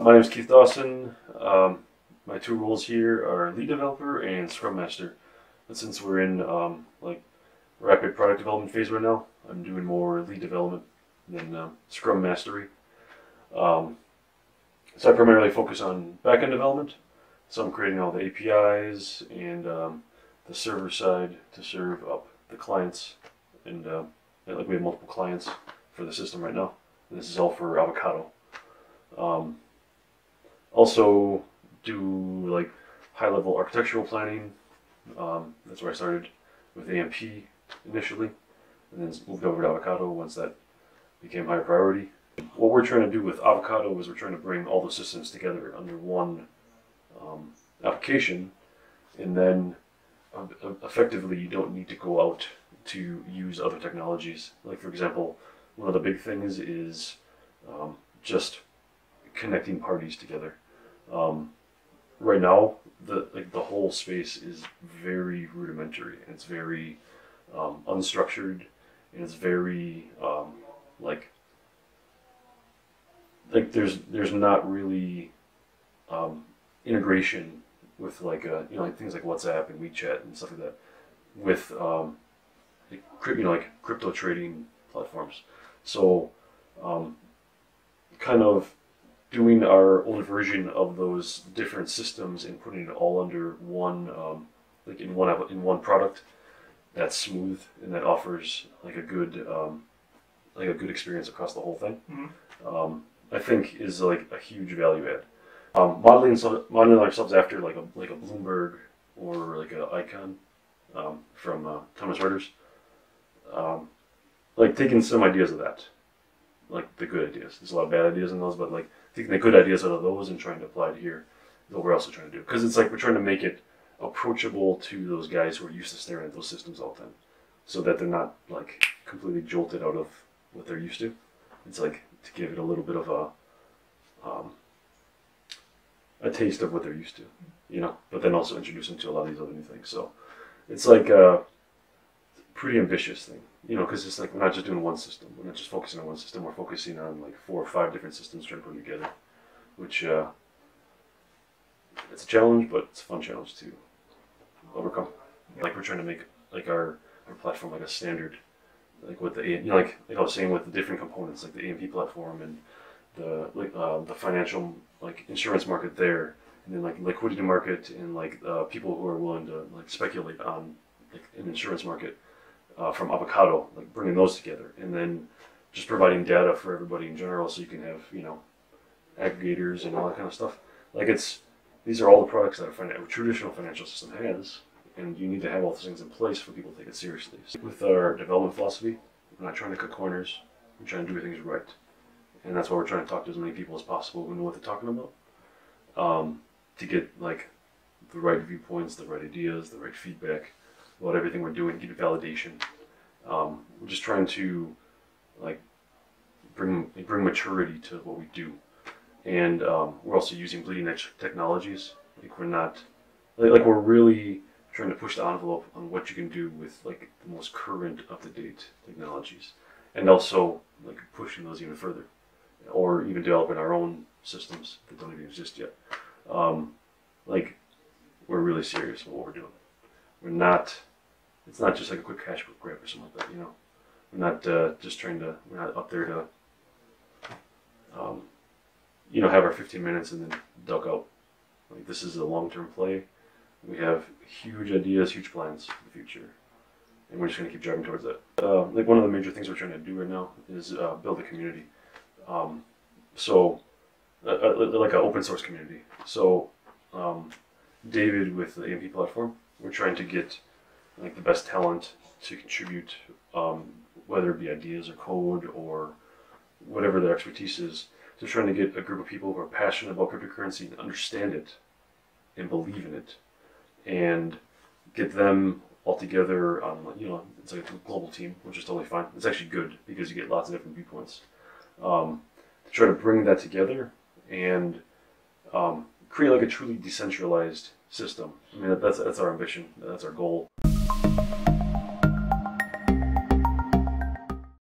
My name is Keith Dawson. Um, my two roles here are lead developer and scrum master. But since we're in um, like rapid product development phase right now, I'm doing more lead development than um, scrum mastery. Um, so I primarily focus on backend development. So I'm creating all the APIs and um, the server side to serve up the clients. And, uh, like we have multiple clients for the system right now. And this is all for Avocado. Um, also do like high level architectural planning. Um, that's where I started with AMP initially, and then moved over to Avocado once that became higher priority. What we're trying to do with Avocado is we're trying to bring all the systems together under one um, application, and then uh, effectively you don't need to go out to use other technologies. Like for example, one of the big things is um, just connecting parties together. Um, right now, the like the whole space is very rudimentary. And it's very um, unstructured, and it's very um, like like there's there's not really um, integration with like uh, you know like things like WhatsApp and WeChat and stuff like that with um, like, you know like crypto trading platforms. So um, kind of doing our own version of those different systems and putting it all under one um, like in one in one product that's smooth and that offers like a good um, like a good experience across the whole thing. Mm-hmm. Um, I think is like a huge value add. Um, modeling modeling ourselves after like a like a Bloomberg or like a Eikon um, from uh, Thomson Reuters. Um, like taking some ideas of that, like the good ideas. There's a lot of bad ideas in those, but like taking the good ideas out of those and trying to apply it here is what we're also trying to do. Because it's like we're trying to make it approachable to those guys who are used to staring at those systems all the time, so that they're not like completely jolted out of what they're used to. It's like to give it a little bit of a um, a taste of what they're used to, you know. But then also introduce them to a lot of these other new things. So it's like a pretty ambitious thing, you know, because it's like we're not just doing one system. We're not just focusing on one system. We're focusing on like four or five different systems trying to put them together, which uh, it's a challenge, but it's a fun challenge to overcome. Like we're trying to make like our our platform like a standard like with the you know like like I was saying with the different components like the AMP platform and the like uh, the financial like insurance market there and then like liquidity market and like uh, people who are willing to like speculate on like an insurance market uh, from avocado like bringing those together and then just providing data for everybody in general so you can have you know aggregators and all that kind of stuff like it's these are all the products that a, traditional financial system has and you need to have all those things in place for people to take it seriously. With our development philosophy, we're not trying to cut corners. We're trying to do things right, and that's why we're trying to talk to as many people as possible who know what they're talking about, um, to get like the right viewpoints, the right ideas, the right feedback about everything we're doing, give validation. Um, we're just trying to like bring bring maturity to what we do, and um, we're also using bleeding edge technologies. Like we're not like, like we're really trying to push the envelope on what you can do with like the most current up to date technologies and also like pushing those even further or even developing our own systems that don't even exist yet um, like we're really serious about what we're doing we're not it's not just like a quick cash grab or something like that you know we're not uh, just trying to we're not up there to um, you know have our 15 minutes and then duck out like this is a long-term play we have huge ideas, huge plans for the future, and we're just to keep driving towards that. Uh, like one of the major things we're trying to do right now is uh, build a community. Um, so, uh, uh like an open source community. So, um, David with the AMP platform, we're trying to get like the best talent to contribute, um, whether it be ideas or code or whatever their expertise is. So, trying to get a group of people who are passionate about cryptocurrency and understand it and believe in it and get them all together on you know it's like a global team, which is totally fine. It's actually good because you get lots of different viewpoints. Um, to try to bring that together and um, create like a truly decentralized system. I mean that's that's our ambition. That's our goal.